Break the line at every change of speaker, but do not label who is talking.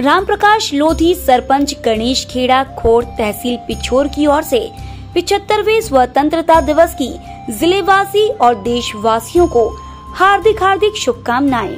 राम प्रकाश लोधी सरपंच गणेश खेड़ा खोर तहसील पिछोर की ओर से पिछहत्तरवे स्वतंत्रता दिवस की जिलेवासी और देशवासियों को हार्दिक हार्दिक शुभकामनाएँ।